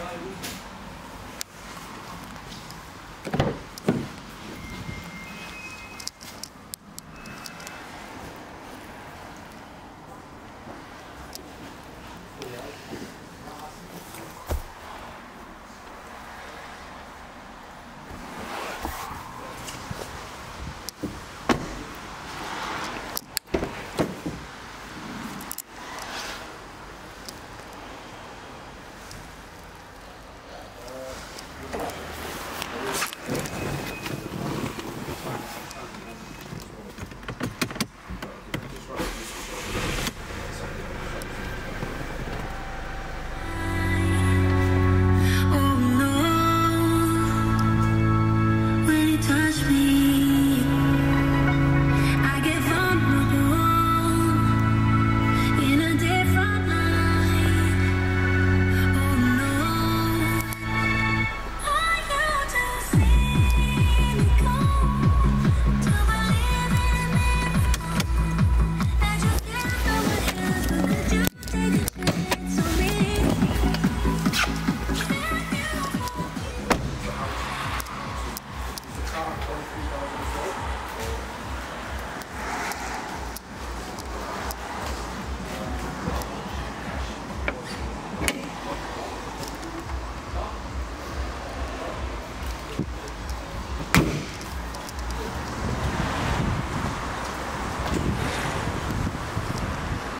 Why would you?